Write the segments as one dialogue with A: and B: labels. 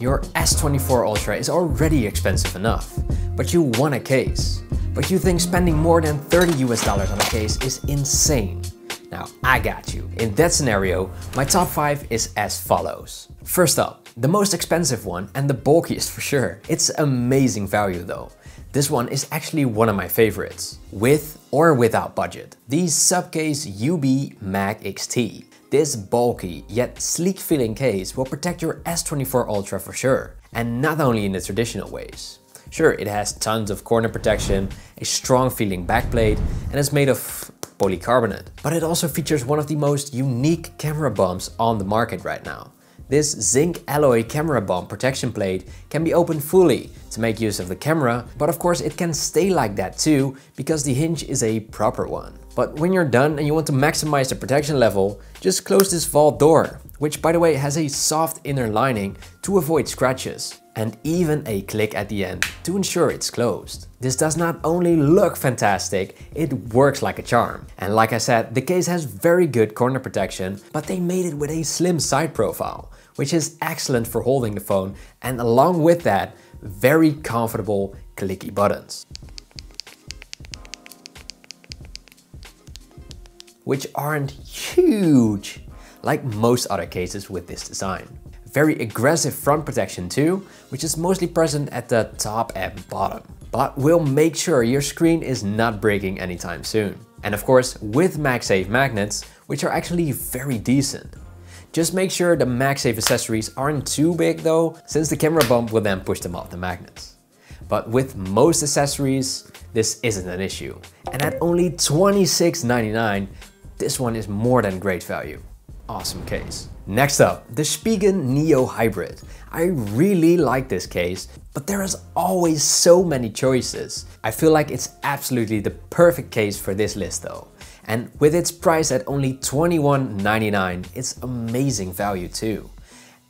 A: Your S24 Ultra is already expensive enough, but you want a case. But you think spending more than 30 US dollars on a case is insane. Now, I got you. In that scenario, my top 5 is as follows. First up, the most expensive one and the bulkiest for sure. It's amazing value though. This one is actually one of my favorites, with or without budget. The Supcase UB Mag XT. This bulky yet sleek feeling case will protect your S24 Ultra for sure, and not only in the traditional ways. Sure, it has tons of corner protection, a strong feeling backplate, and is made of polycarbonate. But it also features one of the most unique camera bumps on the market right now. This zinc alloy camera bump protection plate can be opened fully to make use of the camera, but of course it can stay like that too, because the hinge is a proper one. But when you're done and you want to maximize the protection level, just close this vault door, which by the way has a soft inner lining to avoid scratches and even a click at the end to ensure it's closed. This does not only look fantastic, it works like a charm. And like I said, the case has very good corner protection, but they made it with a slim side profile, which is excellent for holding the phone and along with that, very comfortable clicky buttons. Which aren't huge, like most other cases with this design. Very aggressive front protection too, which is mostly present at the top and bottom. But we'll make sure your screen is not breaking anytime soon. And of course, with MagSafe magnets, which are actually very decent. Just make sure the MagSafe accessories aren't too big though, since the camera bump will then push them off the magnets. But with most accessories, this isn't an issue. And at only $26.99, this one is more than great value. Awesome case. Next up, the Spigen Neo Hybrid. I really like this case, but there is always so many choices. I feel like it's absolutely the perfect case for this list though. And with its price at only $21.99, it's amazing value too.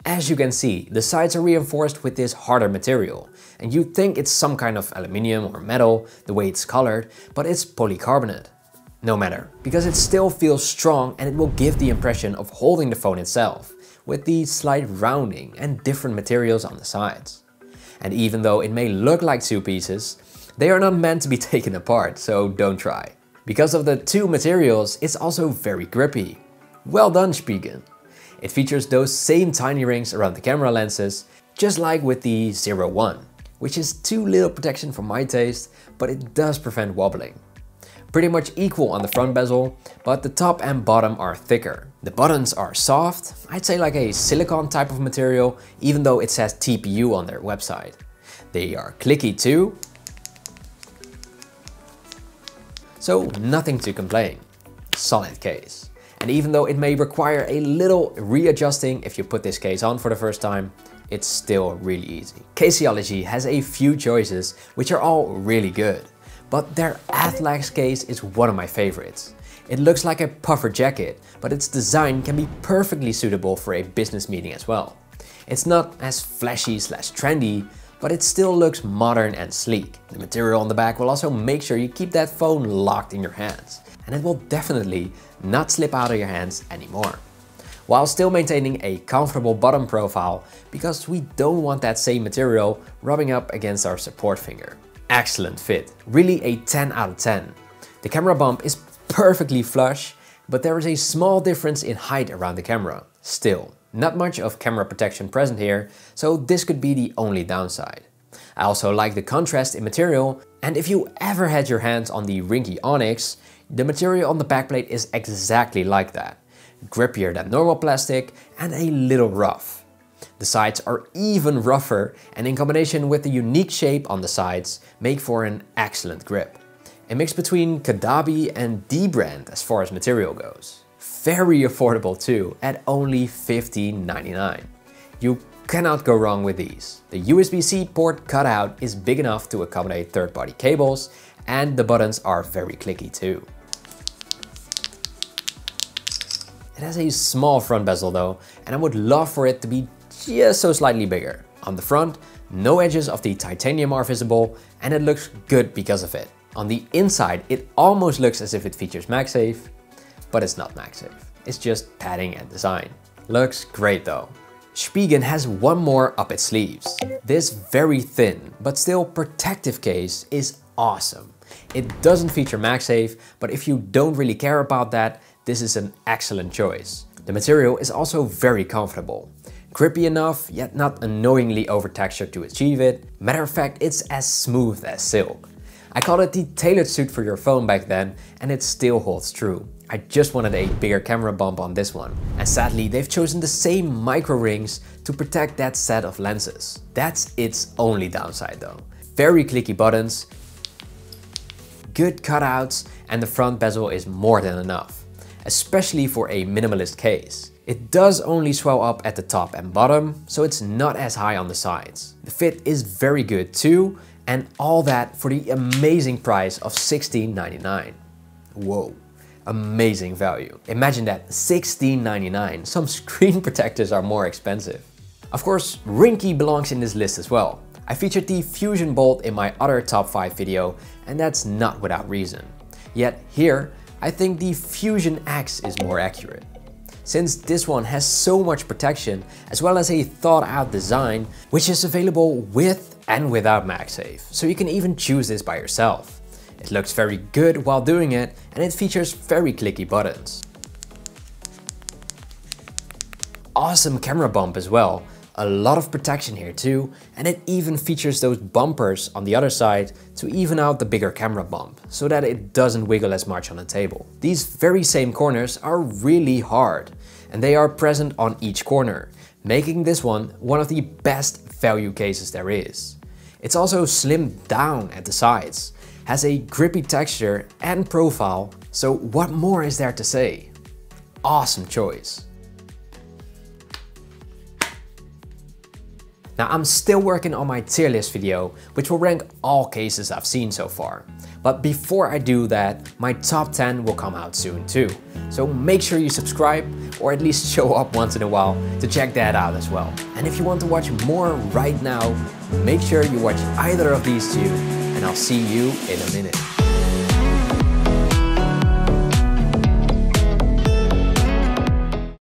A: As you can see, the sides are reinforced with this harder material. And you'd think it's some kind of aluminium or metal, the way it's colored, but it's polycarbonate. No matter, because it still feels strong and it will give the impression of holding the phone itself, with the slight rounding and different materials on the sides. And even though it may look like two pieces, they are not meant to be taken apart, so don't try. Because of the two materials, it's also very grippy. Well done Spigen! It features those same tiny rings around the camera lenses, just like with the Zero One, which is too little protection for my taste, but it does prevent wobbling. Pretty much equal on the front bezel, but the top and bottom are thicker. The buttons are soft, I'd say like a silicone type of material, even though it says TPU on their website. They are clicky too, so nothing to complain. Solid case. And even though it may require a little readjusting if you put this case on for the first time, it's still really easy. Caseology has a few choices which are all really good, but their Athlex case is one of my favorites. It looks like a puffer jacket, but its design can be perfectly suitable for a business meeting as well. It's not as flashy slash trendy, but it still looks modern and sleek. The material on the back will also make sure you keep that phone locked in your hands and it will definitely not slip out of your hands anymore. While still maintaining a comfortable bottom profile because we don't want that same material rubbing up against our support finger. Excellent fit, really a 10 out of 10. The camera bump is perfectly flush, but there is a small difference in height around the camera. Still, not much of camera protection present here, so this could be the only downside. I also like the contrast in material, and if you ever had your hands on the Ringke Onyx, the material on the backplate is exactly like that. Grippier than normal plastic and a little rough. The sides are even rougher and in combination with the unique shape on the sides make for an excellent grip. A mix between Caudabe and dbrand as far as material goes. Very affordable too at only $15.99. You cannot go wrong with these. The USB-C port cutout is big enough to accommodate third-party cables and the buttons are very clicky too. It has a small front bezel though, and I would love for it to be just so slightly bigger. On the front, no edges of the titanium are visible, and it looks good because of it. On the inside, it almost looks as if it features MagSafe, but it's not MagSafe. It's just padding and design. Looks great though. Spigen has one more up its sleeves. This very thin, but still protective case is awesome. It doesn't feature MagSafe, but if you don't really care about that, this is an excellent choice. The material is also very comfortable. Grippy enough, yet not annoyingly over-textured to achieve it. Matter of fact, it's as smooth as silk. I called it the tailored suit for your phone back then, and it still holds true. I just wanted a bigger camera bump on this one. And sadly, they've chosen the same micro rings to protect that set of lenses. That's its only downside though. Very clicky buttons, good cutouts, and the front bezel is more than enough, especially for a minimalist case. It does only swell up at the top and bottom, so it's not as high on the sides. The fit is very good too, and all that for the amazing price of $16.99. Whoa, amazing value. Imagine that, $16.99. Some screen protectors are more expensive. Of course, Ringke belongs in this list as well. I featured the Fusion Bolt in my other top 5 video, and that's not without reason. Yet here, I think the Fusion X is more accurate since this one has so much protection as well as a thought out design which is available with and without MagSafe, so you can even choose this by yourself. It looks very good while doing it and it features very clicky buttons. Awesome camera bump as well, a lot of protection here too, and it even features those bumpers on the other side to even out the bigger camera bump, so that it doesn't wiggle as much on the table. These very same corners are really hard, and they are present on each corner, making this one one of the best value cases there is. It's also slimmed down at the sides, has a grippy texture and profile, so what more is there to say? Awesome choice. Now I'm still working on my tier list video, which will rank all cases I've seen so far. But before I do that, my top 10 will come out soon too. So make sure you subscribe or at least show up once in a while to check that out as well. And if you want to watch more right now, make sure you watch either of these two and I'll see you in a minute.